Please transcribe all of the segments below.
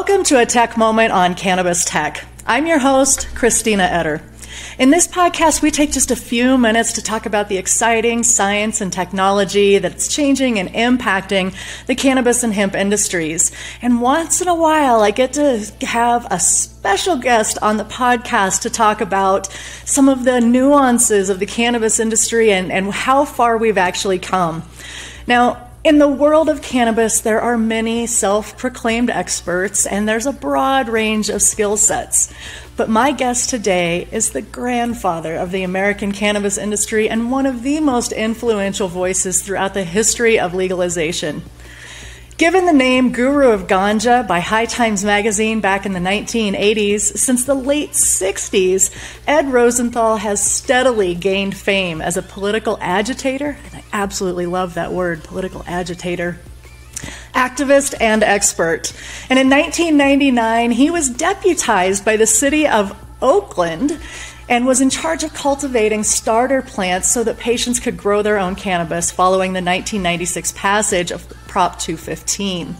Welcome to a tech moment on Cannabis Tech. I'm your host, Christina Etter. In this podcast, we take just a few minutes to talk about the exciting science and technology that's changing and impacting the cannabis and hemp industries. And once in a while, I get to have a special guest on the podcast to talk about some of the nuances of the cannabis industry and, and how far we've actually come. Now, in the world of cannabis, there are many self proclaimed experts, and there's a broad range of skill sets. But my guest today is the grandfather of the American cannabis industry and one of the most influential voices throughout the history of legalization. Given the name Guru of Ganja by High Times magazine back in the 1980s, since the late 60s, Ed Rosenthal has steadily gained fame as a political agitator, and absolutely love that word, political agitator, activist, and expert. And in 1999, he was deputized by the city of Oakland and was in charge of cultivating starter plants so that patients could grow their own cannabis following the 1996 passage of Prop 215.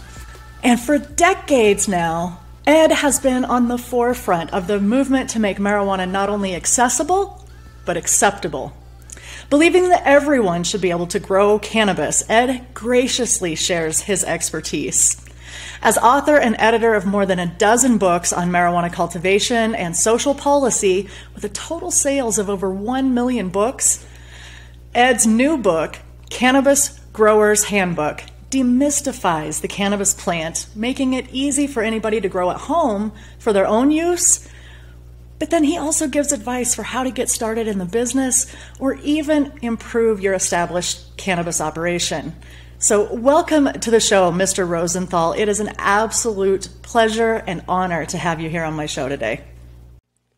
And for decades now, Ed has been on the forefront of the movement to make marijuana not only accessible, but acceptable. Believing that everyone should be able to grow cannabis, Ed graciously shares his expertise. As author and editor of more than a dozen books on marijuana cultivation and social policy, with a total sales of over 1 million books, Ed's new book, Cannabis Grower's Handbook, demystifies the cannabis plant, making it easy for anybody to grow at home for their own use. But then he also gives advice for how to get started in the business or even improve your established cannabis operation. So, welcome to the show, Mr. Rosenthal. It is an absolute pleasure and honor to have you here on my show today.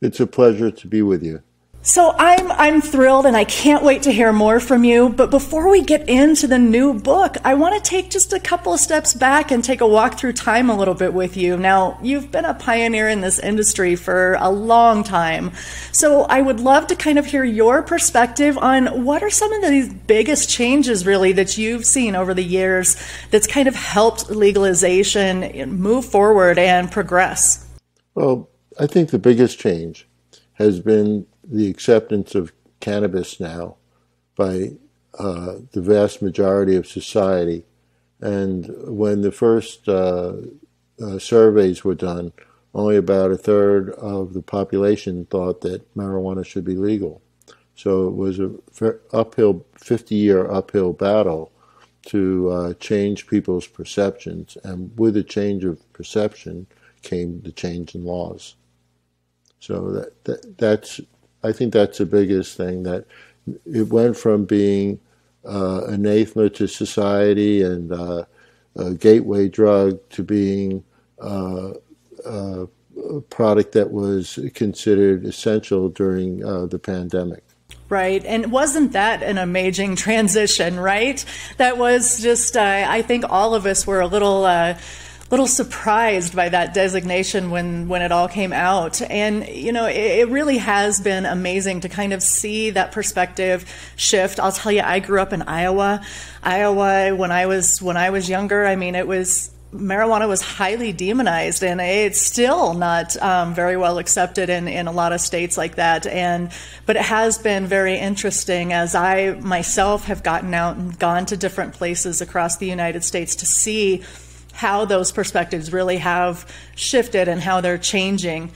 It's a pleasure to be with you. So I'm I'm thrilled and I can't wait to hear more from you. But before we get into the new book, I want to take just a couple of steps back and take a walk through time a little bit with you. Now, you've been a pioneer in this industry for a long time. So I would love to kind of hear your perspective on what are some of the biggest changes really that you've seen over the years that's kind of helped legalization move forward and progress. Well, I think the biggest change has been the acceptance of cannabis now by uh, the vast majority of society. And when the first uh, uh, surveys were done, only about a third of the population thought that marijuana should be legal. So it was a uphill, 50 year uphill battle to uh, change people's perceptions. And with the change of perception came the change in laws. So that, that that's I think that's the biggest thing that it went from being uh, anathema to society and uh, a gateway drug to being uh, uh a product that was considered essential during uh, the pandemic. Right. And wasn't that an amazing transition, right? That was just, uh, I think all of us were a little little surprised by that designation when when it all came out. And you know it, it, really has been amazing to kind of see that perspective shift. I'll tell you i grew up in iowa. Iowa when i was when i was younger i mean it was marijuana was highly demonized and it's still not um, very well accepted in, in a lot of states like that. And but it has been very interesting as i myself have gotten out and gone to different places across the united states to see how those perspectives really have shifted and how they're changing.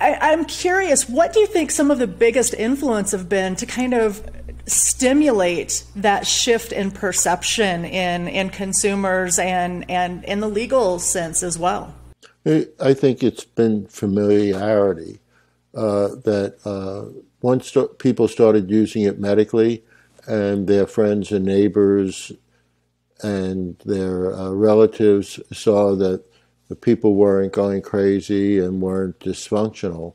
I, am curious, what do you think some of the biggest influence have been to kind of stimulate that shift in perception in, in consumers and, and in the legal sense as well? I think it's been familiarity uh, that uh, once people started using it medically, and their friends and neighbors and their uh, relatives saw that the people weren't going crazy and weren't dysfunctional,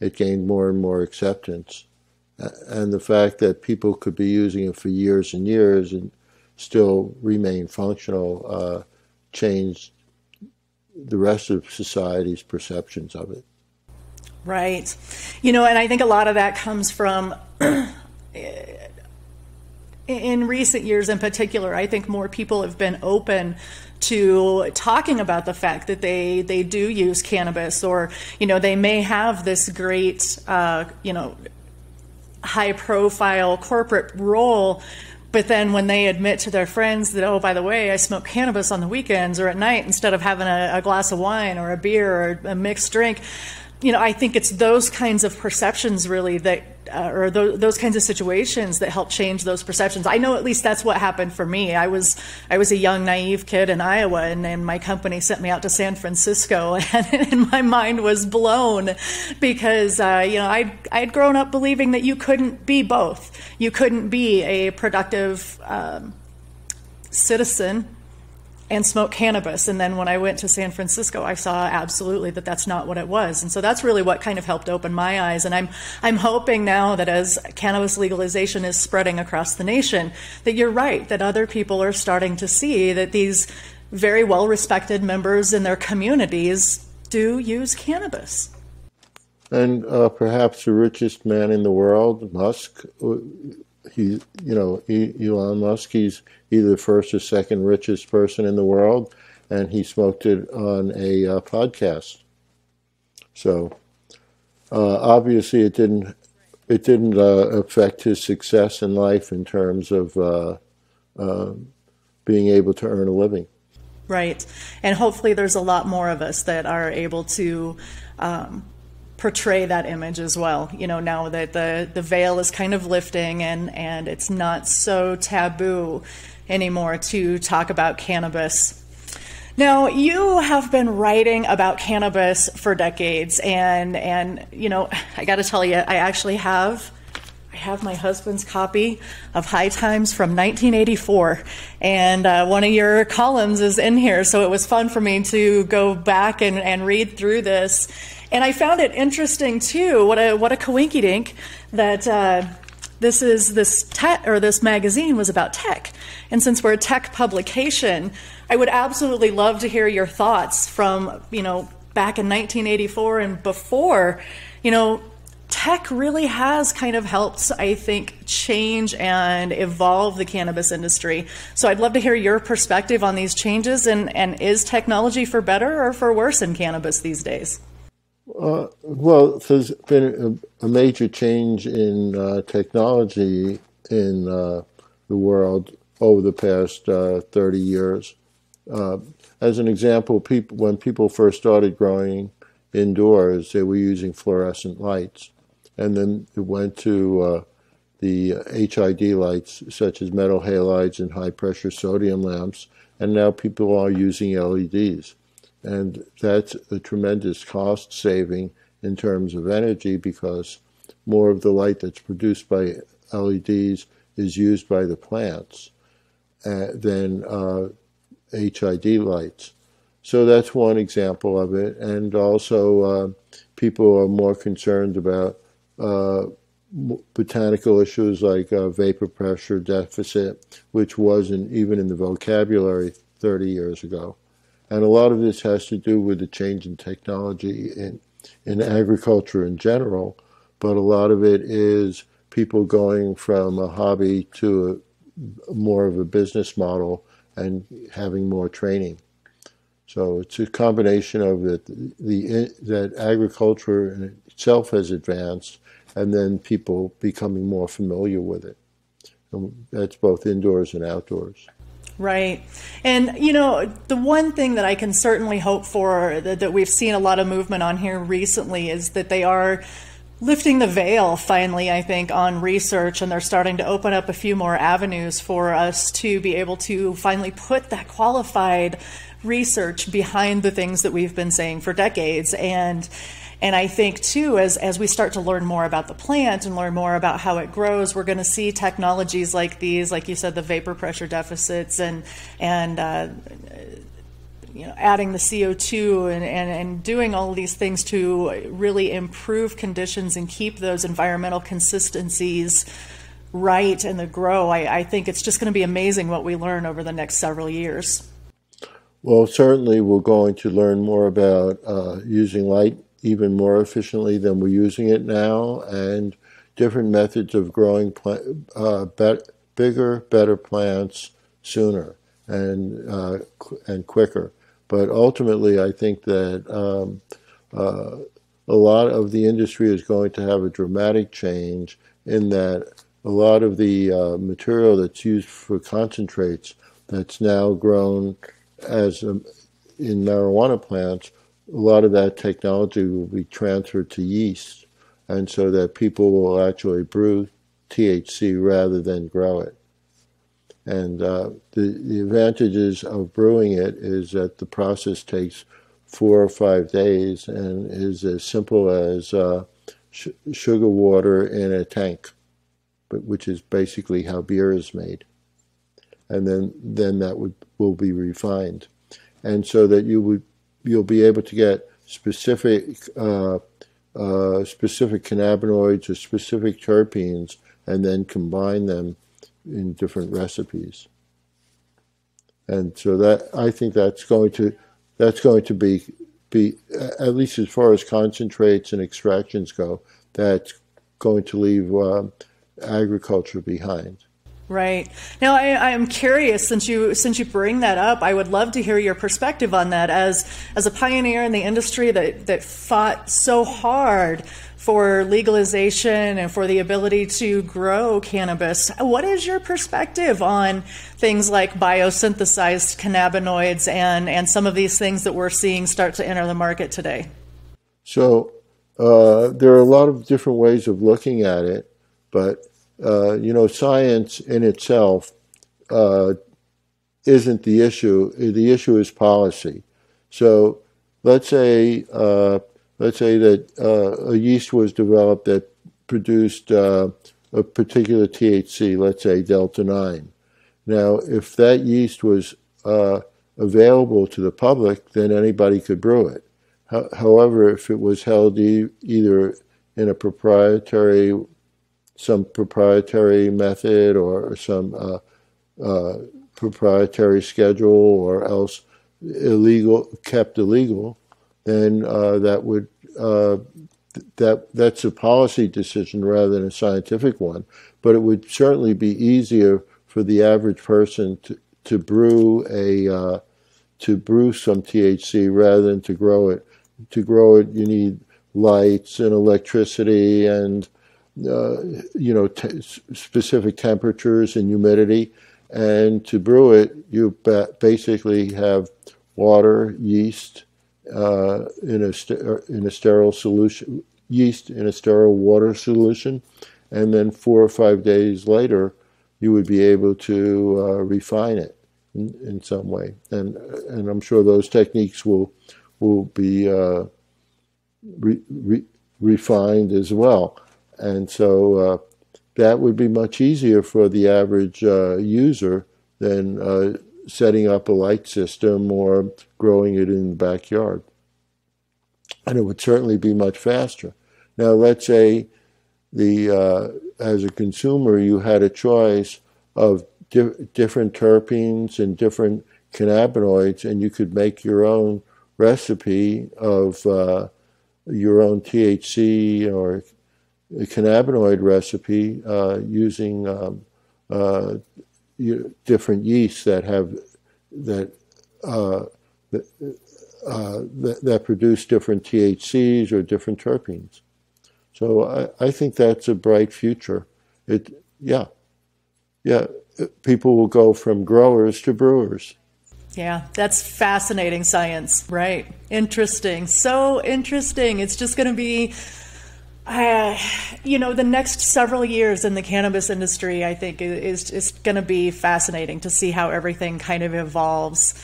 it gained more and more acceptance. And the fact that people could be using it for years and years and still remain functional uh, changed the rest of society's perceptions of it. Right. You know, and I think a lot of that comes from in recent years in particular, I think more people have been open to talking about the fact that they they do use cannabis or you know they may have this great uh, you know high profile corporate role but then when they admit to their friends that oh by the way i smoke cannabis on the weekends or at night instead of having a, a glass of wine or a beer or a mixed drink you know i think it's those kinds of perceptions really that uh, or th- those kinds of situations that help change those perceptions. I know at least that's what happened for me. I was I was a young naive kid in Iowa, and, and my company sent me out to San Francisco, and, and my mind was blown because uh, you know I I had grown up believing that you couldn't be both. You couldn't be a productive um, citizen and smoke cannabis. And then when I went to San Francisco, I saw absolutely that that's not what it was. And so that's really what kind of helped open my eyes. And I'm I'm hoping now that as cannabis legalization is spreading across the nation, that you're right that other people are starting to see that these very well respected members in their communities do use cannabis. And uh, perhaps the richest man in the world, Musk, he, you know, Elon Musk, he's either the first or second richest person in the world, and he smoked it on a uh, podcast. So uh, obviously, it didn't it didn't uh, affect his success in life in terms of uh, uh, being able to earn a living. Right, and hopefully, there's a lot more of us that are able to. Um, portray that image as well. You know, now that the, the veil is kind of lifting and, and it's not so taboo anymore to talk about cannabis. Now, you have been writing about cannabis for decades, and, and you know, I got to tell you, I actually have I have my husband's copy of High Times from 1984, and uh, one of your columns is in here, so it was fun for me to go back and, and read through this. And I found it interesting too. What a what a coinky dink that uh, this is this tech or this magazine was about tech. And since we're a tech publication, I would absolutely love to hear your thoughts from you know back in 1984 and before. You know, tech really has kind of helped, I think, change and evolve the cannabis industry. So I'd love to hear your perspective on these changes and, and is technology for better or for worse in cannabis these days? Uh, well, there's been a, a major change in uh, technology in uh, the world over the past uh, 30 years. Uh, as an example, people, when people first started growing indoors, they were using fluorescent lights. And then it went to uh, the HID lights, such as metal halides and high pressure sodium lamps. And now people are using LEDs. And that's a tremendous cost saving in terms of energy because more of the light that's produced by LEDs is used by the plants uh, than uh, HID lights. So that's one example of it. And also, uh, people are more concerned about uh, botanical issues like uh, vapor pressure deficit, which wasn't even in the vocabulary 30 years ago. And a lot of this has to do with the change in technology in, in agriculture in general, but a lot of it is people going from a hobby to a, more of a business model and having more training. So it's a combination of that the that agriculture itself has advanced, and then people becoming more familiar with it. And that's both indoors and outdoors. Right. And, you know, the one thing that I can certainly hope for that, that, we've seen a lot of movement on here recently is that they are lifting the veil finally, I think, on research and they're starting to open up a few more avenues for us to be able to finally put that qualified research behind the things that we've been saying for decades. And, and I think, too, as, as we start to learn more about the plant and learn more about how it grows, we're going to see technologies like these, like you said, the vapor pressure deficits and, and uh, you know, adding the CO2 and, and, and doing all these things to really improve conditions and keep those environmental consistencies right in the grow. I, I think it's just going to be amazing what we learn over the next several years. Well, certainly we're going to learn more about uh, using light even more efficiently than we're using it now, and different methods of growing plant, uh, bigger, better plants sooner and uh, and quicker. But ultimately, I think that um, uh, a lot of the industry is going to have a dramatic change in that a lot of the uh, material that's used for concentrates that's now grown as a, um, in marijuana plants, a lot of that technology will be transferred to yeast, and so that people will actually brew THC rather than grow it. And uh, the, the advantages of brewing it is that the process takes four or five days and is as simple as uh, sh- sugar water in a tank, but which is basically how beer is made. And then, then that would will be refined, and so that you would you'll be able to get specific uh, uh, specific cannabinoids or specific terpenes, and then combine them in different recipes. And so that I think that's going to that's going to be be at least as far as concentrates and extractions go, that's going to leave uh, agriculture behind. Right. Now I, am curious since you since you bring that up, I would love to hear your perspective on that as as a pioneer in the industry that, that fought so hard for legalization and for the ability to grow cannabis. What is your perspective on things like biosynthesized cannabinoids and, and some of these things that we're seeing start to enter the market today? So uh, there are a lot of different ways of looking at it, but uh, you know, science in itself uh, isn't the issue. The issue is policy. So let's say uh, let's say that uh, a yeast was developed that produced uh, a particular THC, let's say delta nine. Now, if that yeast was available to the public, then anybody could brew it. However, if it was held e- either in a proprietary some proprietary method or some uh, uh, proprietary schedule or else illegal kept illegal, then uh, that would uh, that that's a policy decision rather than a scientific one. But it would certainly be easier for the average person to, to brew a uh, to brew some THC rather than to grow it. To grow it, you need lights and electricity and uh, you know, t- specific temperatures and humidity. And to brew it, you ba- basically have water, yeast uh, in a st- uh, in a sterile solution, yeast in a sterile water solution, and then four or five days later, you would be able to uh, refine it in, in, some way. And and I'm sure those techniques will will be uh, re- re- refined as well. And so uh, that would be much easier for the average uh, user than uh, setting up a light system or growing it in the backyard. And it would certainly be much faster. Now, let's say the uh, as a consumer you had a choice of di- different terpenes and different cannabinoids, and you could make your own recipe of uh, your own THC or cannabinoid recipe uh, using um, uh, different yeasts that have that, uh, that, uh, that, that produce different THCs or different terpenes. So I, I think that's a bright future. It yeah yeah people will go from growers to brewers. Yeah, that's fascinating science, right? Interesting. So interesting. It's just going to be uh, you know, the next several years in the cannabis industry, I think, is is going to be fascinating to see how everything kind of evolves.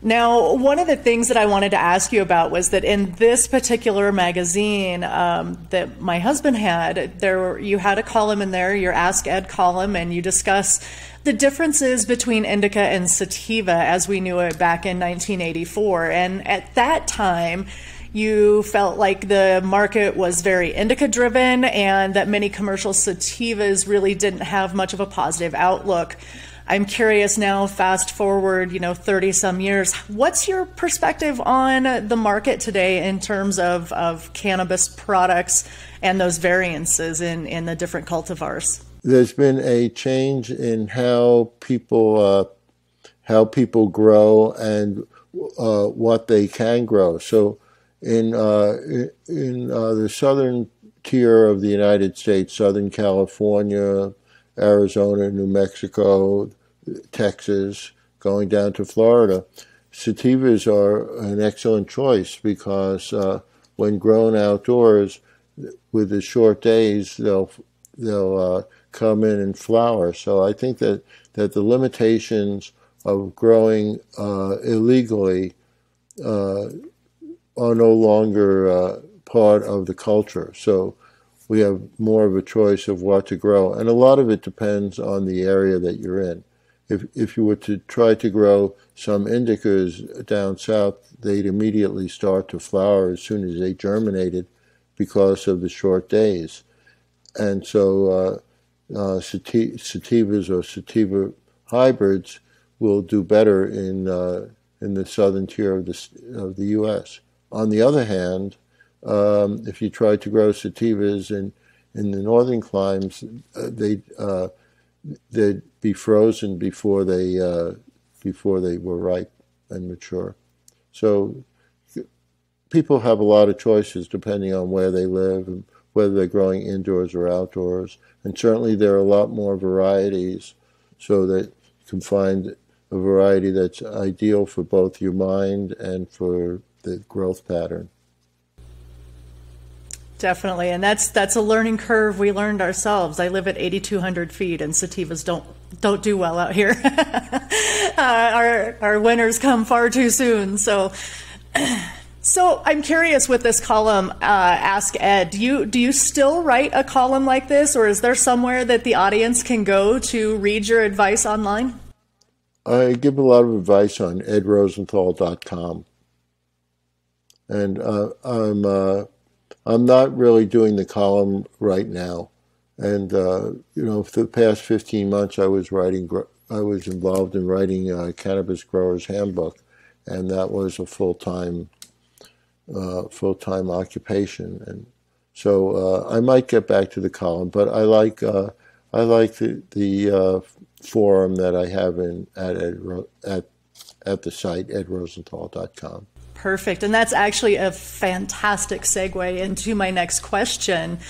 Now, one of the things that I wanted to ask you about was that in this particular magazine um, that my husband had, there you had a column in there, your Ask Ed column, and you discuss the differences between indica and sativa as we knew it back in 1984. And at that time, you felt like the market was very indica driven and that many commercial sativas really didn't have much of a positive outlook. I'm curious now, fast forward, you know, 30 some years, what's your perspective on the market today in terms of, of cannabis products and those variances in, in the different cultivars? there's been a change in how people uh, how people grow and uh, what they can grow. So in uh, in uh, the southern tier of the United States, Southern California, Arizona, New Mexico, Texas, going down to Florida, sativas are an excellent choice because uh, when grown outdoors, with the short days, they'll they'll uh, come in and flower. So I think that that the limitations of growing uh, illegally uh, are no longer uh, part of the culture. So we have more of a choice of what to grow, and a lot of it depends on the area that you're in. If if you were to try to grow some indicas down south, they'd immediately start to flower as soon as they germinated, because of the short days, and so uh, uh, sativas or sativa hybrids will do better in uh, in the southern tier of the of the U.S. On the other hand, um, if you try to grow sativas in in the northern climes, uh, they uh, they'd be frozen before they uh, before they were ripe and mature. So people have a lot of choices depending on where they live and whether they're growing indoors or outdoors. And certainly there are a lot more varieties so that you can find a variety that's ideal for both your mind and for the growth pattern. Definitely, and that's that's a learning curve we learned ourselves. I live at 8,200 feet, and sativas don't don't do well out here. uh, our our winters come far too soon. So, so I'm curious with this column. Uh, Ask Ed. Do you do you still write a column like this, or is there somewhere that the audience can go to read your advice online? I give a lot of advice on edrosenthal.com, and uh, I'm uh, I'm not really doing the column right now. And, uh, you know, for the past 15 months, I was writing, I was involved in writing a Cannabis Growers Handbook, and that was a full time, uh, full time occupation. And so uh, I might get back to the column, but I like, uh, I like the, the uh, forum that I have in at, at, at the site, edrosenthal.com. Perfect. And that's actually a fantastic segue into my next question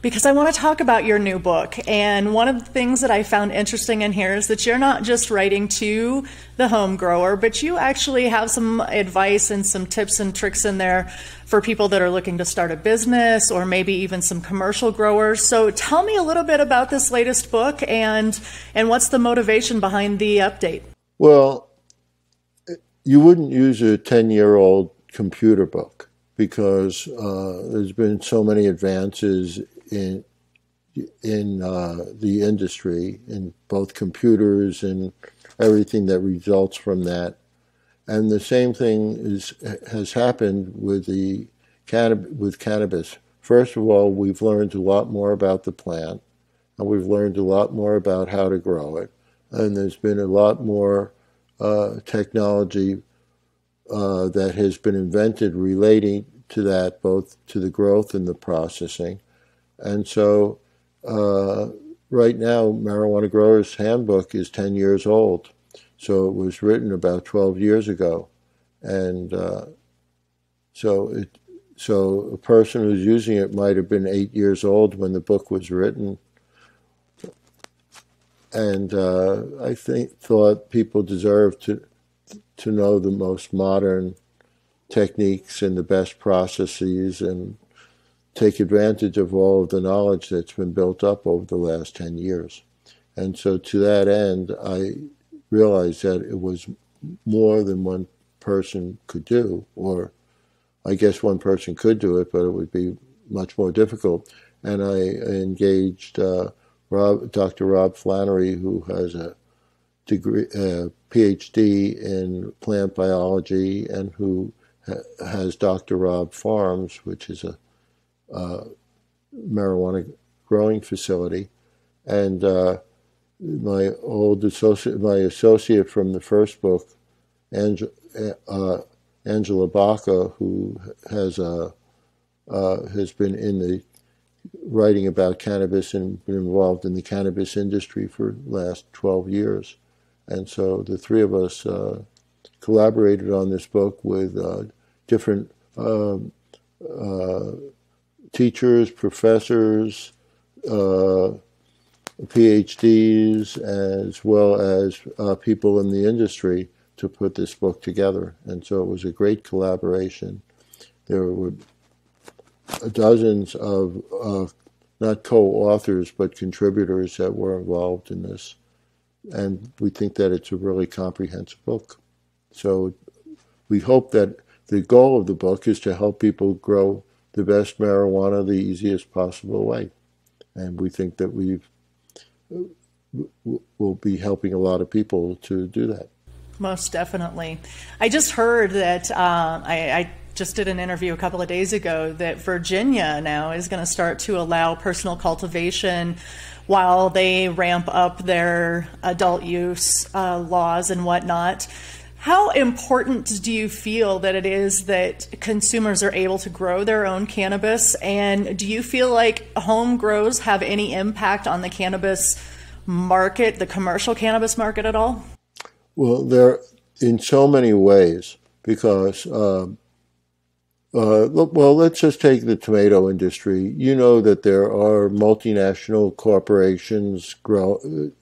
because I want to talk about your new book. And one of the things that I found interesting in here is that you're not just writing to the home grower, but you actually have some advice and some tips and tricks in there for people that are looking to start a business or maybe even some commercial growers. So tell me a little bit about this latest book and and what's the motivation behind the update? Well, you wouldn't use a 10 year old computer book because uh, there's been so many advances in in uh, the industry in both computers and everything that results from that. And the same thing is has happened with the with cannabis. First of all, we've learned a lot more about the plant, and we've learned a lot more about how to grow it. And there's been a lot more uh, technology uh, that has been invented relating to that, both to the growth and the processing. And so, uh, right now, Marijuana Growers Handbook is 10 years old. So it was written about 12 years ago. And uh, so, it, so a person who's using it might have been eight years old when the book was written and uh, I think thought people deserve to to know the most modern techniques and the best processes and take advantage of all of the knowledge that's been built up over the last 10 years. And so, to that end, I realized that it was more than one person could do, or I guess one person could do it, but it would be much more difficult. And I engaged uh, Rob, Dr. Rob Flannery, who has a degree, PhD in plant biology, and who ha- has Dr. Rob Farms, which is a marijuana growing facility, and uh, my old associate, my associate from the first book, Ange- uh, Angela Bacca, who has a uh, has been in the writing about cannabis and been involved in the cannabis industry for the last 12 years. And so the three of us uh, collaborated on this book with uh, different um, uh, teachers, professors, uh, PhDs, as well as uh, people in the industry to put this book together. And so it was a great collaboration. There were dozens of uh, not co-authors but contributors that were involved in this, and we think that it's a really comprehensive book. So we hope that the goal of the book is to help people grow the best marijuana the easiest possible way, and we think that we will be helping a lot of people to do that. Most definitely. I just heard that uh, I, I just did an interview a couple of days ago that Virginia now is going to start to allow personal cultivation while they ramp up their adult use uh, laws and whatnot. How important do you feel that it is that consumers are able to grow their own cannabis? And do you feel like home grows have any impact on the cannabis market, the commercial cannabis market at all? Well, there in so many ways because uh, uh, well, let's just take the tomato industry. You know that there are multinational corporations grow,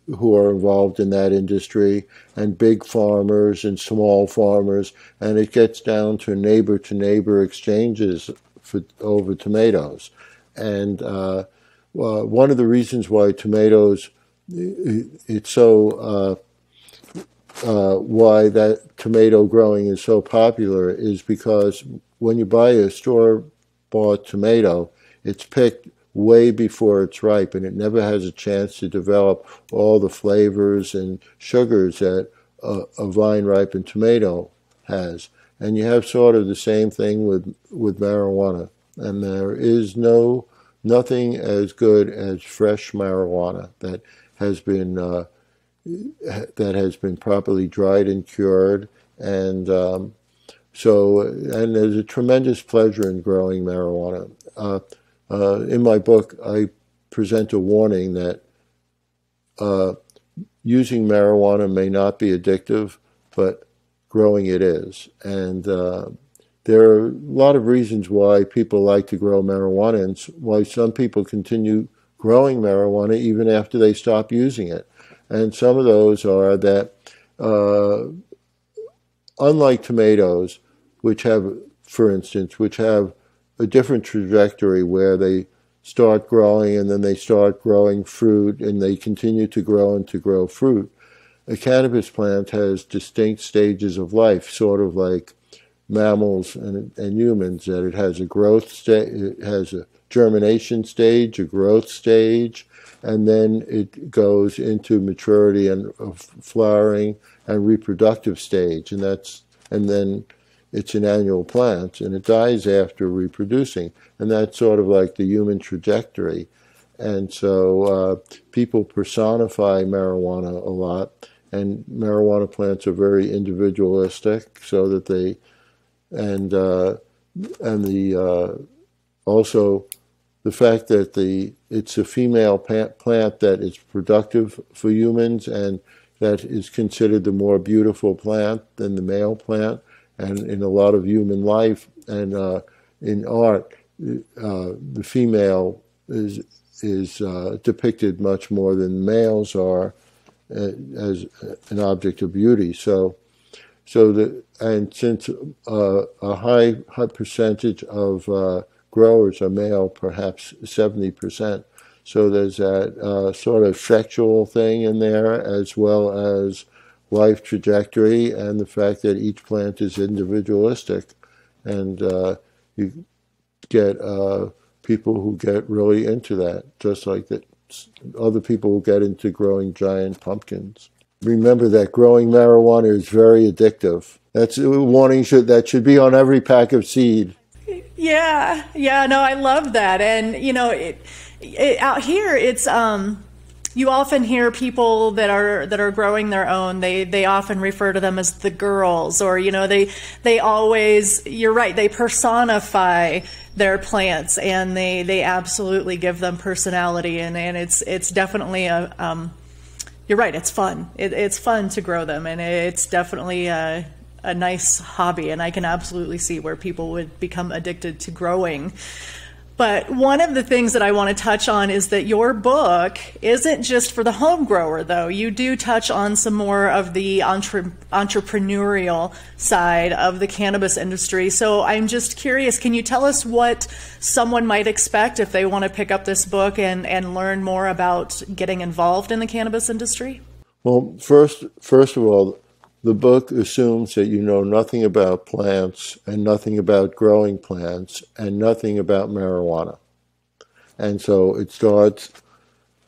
who are involved in that industry, and big farmers and small farmers, and it gets down to neighbor to neighbor exchanges for, over tomatoes. And uh, well, one of the reasons why tomatoes it's so uh, uh, why that tomato growing is so popular is because when you buy a store bought tomato, it's picked way before it's ripe and it never has a chance to develop all the flavors and sugars that a, a vine ripened tomato has. And you have sort of the same thing with, with marijuana. And there is no nothing as good as fresh marijuana that has been uh, that has been properly dried and cured and um, so, and there's a tremendous pleasure in growing marijuana. Uh, uh, in my book, I present a warning that uh, using marijuana may not be addictive, but growing it is. And uh, there are a lot of reasons why people like to grow marijuana and why some people continue growing marijuana even after they stop using it. And some of those are that, uh, unlike tomatoes, which have, for instance, which have a different trajectory where they start growing and then they start growing fruit and they continue to grow and to grow fruit. A cannabis plant has distinct stages of life, sort of like mammals and, and humans, that it has a growth stage, it has a germination stage, a growth stage, and then it goes into maturity and flowering and reproductive stage, and that's and then it's an annual plant and it dies after reproducing. And that's sort of like the human trajectory. And so uh, people personify marijuana a lot, and marijuana plants are very individualistic, so that they, and uh, and the uh, also the fact that the it's a female plant that is productive for humans and that is considered the more beautiful plant than the male plant and in a lot of human life and uh, in art, uh, the female is is uh, depicted much more than males are uh, as an object of beauty. So, so the and since uh, a high high percentage of uh, growers are male, perhaps seventy percent. So there's that sort of sexual thing in there as well as life trajectory and the fact that each plant is individualistic. And uh, you get uh, people who get really into that, just like that other people who get into growing giant pumpkins. Remember that growing marijuana is very addictive. That's a warning should that should be on every pack of seed. Yeah, yeah, no, I love that, and you know, it, it, out here it's um, you often hear people that are that are growing their own. They they often refer to them as the girls or you know they they always you're right they personify their plants and they they absolutely give them personality and and it's it's definitely a um, you're right it's fun. It, it's fun to grow them and it's definitely a, a nice hobby and I can absolutely see where people would become addicted to growing but one of the things that I want to touch on is that your book isn't just for the home grower, though. You do touch on some more of the entre- entrepreneurial side of the cannabis industry. So I'm just curious can you tell us what someone might expect if they want to pick up this book and, and learn more about getting involved in the cannabis industry? Well, first, first of all, the book assumes that you know nothing about plants and nothing about growing plants and nothing about marijuana. And so it starts,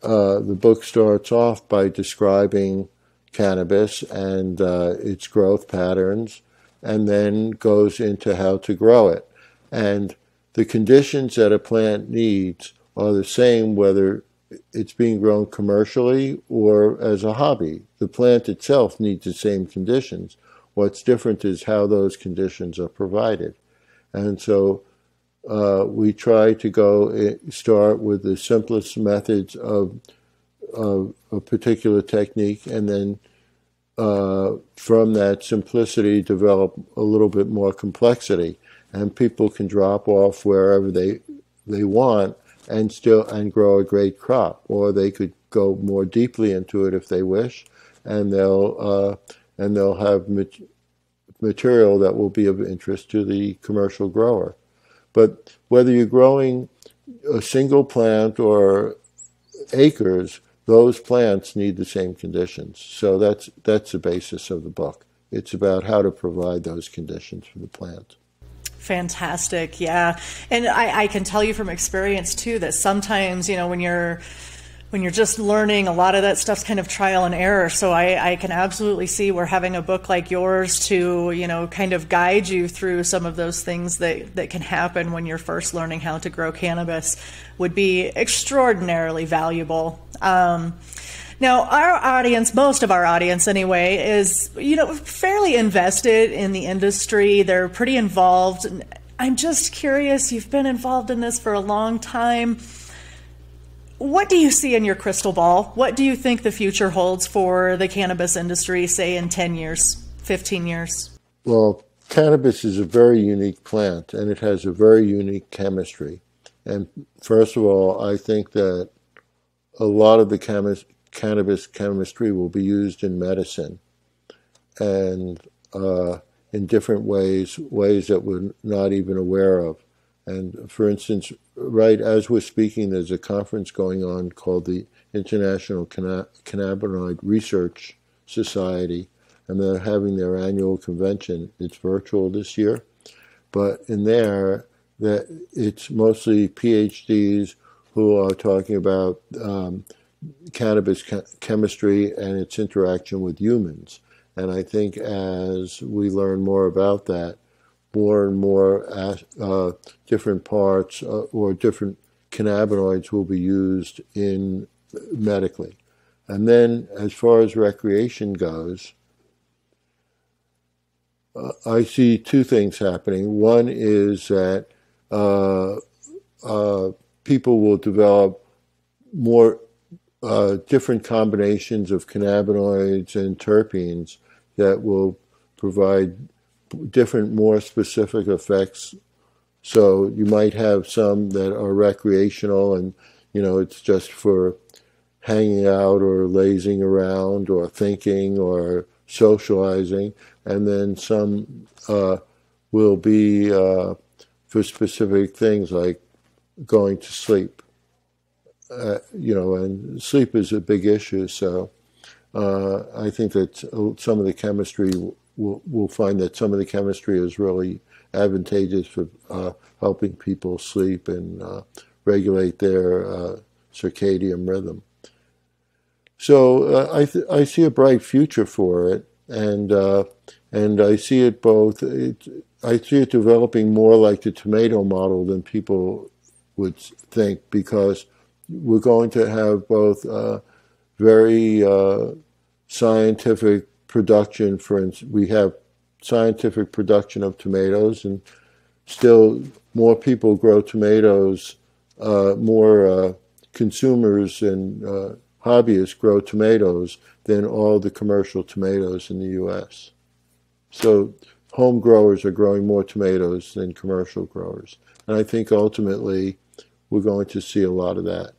uh, the book starts off by describing cannabis and uh, its growth patterns and then goes into how to grow it. And the conditions that a plant needs are the same whether it's being grown commercially or as a hobby. The plant itself needs the same conditions. What's different is how those conditions are provided. And so uh, we try to go eh, start with the simplest methods of, of a particular technique and then uh, from that simplicity develop a little bit more complexity. And people can drop off wherever they, they want and still and grow a great crop, or they could go more deeply into it if they wish, and they'll uh, and they'll have mat- material that will be of interest to the commercial grower. But whether you're growing a single plant or acres, those plants need the same conditions. So that's that's the basis of the book. It's about how to provide those conditions for the plant. Fantastic, yeah. And I, I, can tell you from experience too that sometimes, you know, when you're when you're just learning, a lot of that stuff's kind of trial and error. So I, I can absolutely see where having a book like yours to, you know, kind of guide you through some of those things that, that can happen when you're first learning how to grow cannabis would be extraordinarily valuable. Um, now, our audience, most of our audience anyway, is, you know, fairly invested in the industry. They're pretty involved. I'm just curious, you've been involved in this for a long time. What do you see in your crystal ball? What do you think the future holds for the cannabis industry, say in 10 years, 15 years? Well, cannabis is a very unique plant and it has a very unique chemistry. And first of all, I think that a lot of the cannabis chemistry will be used in medicine and uh, in different ways, ways that we're not even aware of. And for instance, right as we're speaking, there's a conference going on called the International Canna- Cannabinoid Research Society, and they're having their annual convention. It's virtual this year, but in there, that it's mostly PhDs who are talking about um, cannabis chemistry and its interaction with humans. And I think as we learn more about that, more and more uh, different parts uh, or different cannabinoids will be used in medically. And then, as far as recreation goes, uh, I see two things happening. One is that uh, uh, people will develop more uh, different combinations of cannabinoids and terpenes that will provide different, more specific effects. So you might have some that are recreational and, you know, it's just for hanging out or lazing around or thinking or socializing. And then some uh, will be uh, for specific things like going to sleep uh, you know, and sleep is a big issue. So uh, I think that some of the chemistry will will find that some of the chemistry is really advantageous for uh, helping people sleep and uh, regulate their uh, circadian rhythm. So I th- I see a bright future for it, and and I see it both. It, I see it developing more like the tomato model than people would think because we're going to have both uh, very uh, scientific production. For instance, we have scientific production of tomatoes, and still more people grow tomatoes, uh, more uh, consumers and uh, hobbyists grow tomatoes than all the commercial tomatoes in the U.S. So home growers are growing more tomatoes than commercial growers. And I think ultimately we're going to see a lot of that,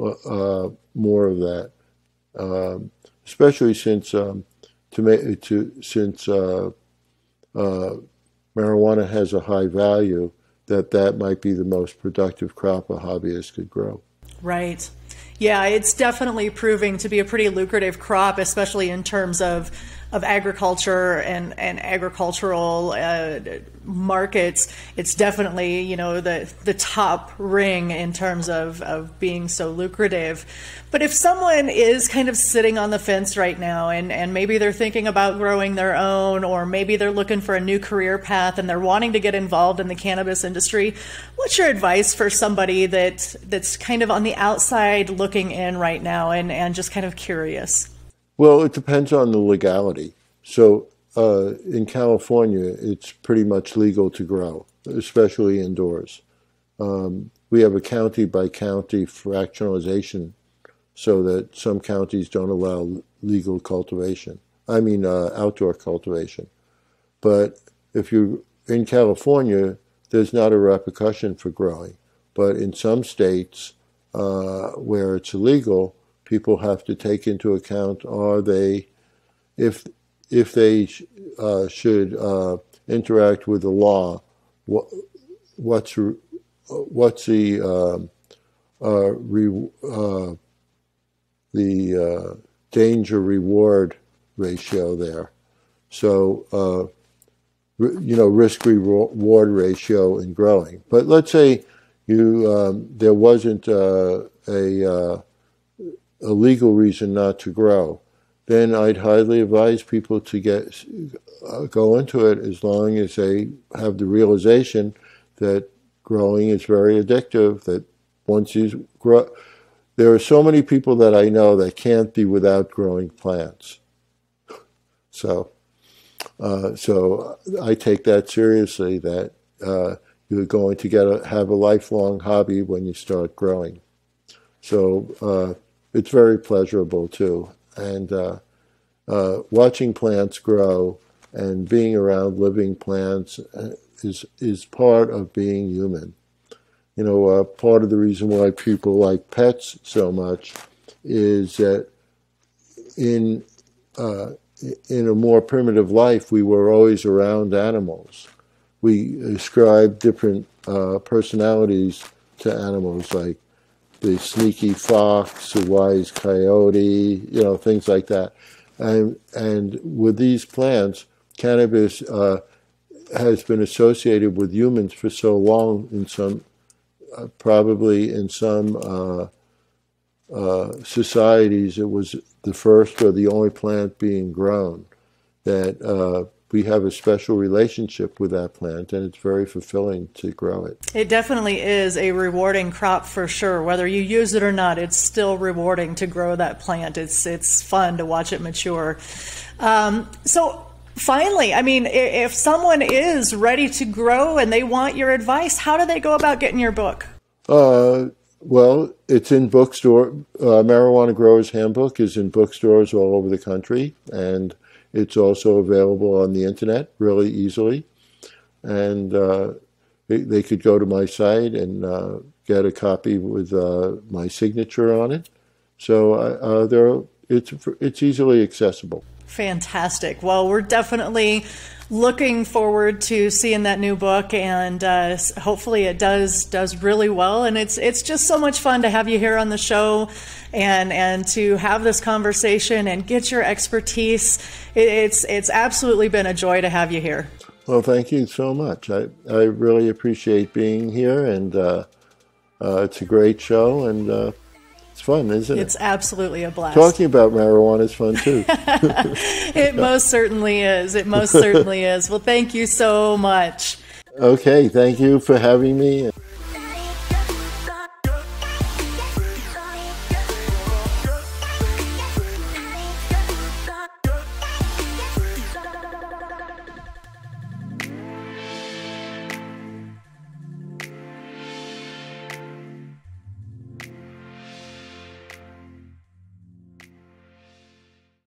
uh, more of that, um, especially since um, tomato, to, since uh, uh, marijuana has a high value, that that might be the most productive crop a hobbyist could grow. Right. Yeah, it's definitely proving to be a pretty lucrative crop, especially in terms of of agriculture and, and agricultural uh, markets, it's definitely you know the the top ring in terms of, of being so lucrative. But if someone is kind of sitting on the fence right now and, and maybe they're thinking about growing their own or maybe they're looking for a new career path and they're wanting to get involved in the cannabis industry, what's your advice for somebody that that's kind of on the outside looking in right now and, and just kind of curious? Well, it depends on the legality. So uh, in California, it's pretty much legal to grow, especially indoors. Um, we have a county by county fractionalization so that some counties don't allow legal cultivation. I mean, uh, outdoor cultivation. But if you're in California, there's not a repercussion for growing. But in some states uh, where it's illegal, people have to take into account are they if if they uh, should uh, interact with the law what what's what's the um, uh, re, uh, the uh, danger reward ratio there? So you know risk reward ratio in growing. But let's say you um, there wasn't a a legal reason not to grow, then I'd highly advise people to get uh, go into it as long as they have the realization that growing is very addictive. That once you grow, there are so many people that I know that can't be without growing plants. So, uh, so I take that seriously. That uh, you're going to get a, have a lifelong hobby when you start growing. So uh, it's very pleasurable too. And uh, uh, watching plants grow and being around living plants uh, is is part of being human. You know, uh, part of the reason why people like pets so much is that in uh, in a more primitive life, we were always around animals. We ascribe different uh, personalities to animals, like the sneaky fox, the wise coyote, you know, things like that. And, and with these plants, cannabis uh, has been associated with humans for so long in some, uh, probably in some uh, uh societies, it was the first or the only plant being grown that uh, we have a special relationship with that plant and it's very fulfilling to grow it. It definitely is a rewarding crop for sure. Whether you use it or not, it's still rewarding to grow that plant. It's it's fun to watch it mature. Um, so finally, I mean, if someone is ready to grow and they want your advice, how do they go about getting your book? Uh, well, it's in bookstore. Uh, Marijuana Growers Handbook is in bookstores all over the country, and it's also available on the internet really easily. And uh, they, could go to my site and uh, get a copy with uh, my signature on it. So uh, there, it's, it's easily accessible. Fantastic. Well, we're definitely looking forward to seeing that new book, and uh, hopefully it does does really well. And it's it's just so much fun to have you here on the show, and and to have this conversation and get your expertise. It's it's absolutely been a joy to have you here. Well, thank you so much. I I really appreciate being here, and uh, uh, it's a great show, and uh, it's fun, isn't it? It's absolutely a blast. Talking about marijuana is fun too. it most certainly is. It most certainly is. Well, thank you so much. Okay, thank you for having me.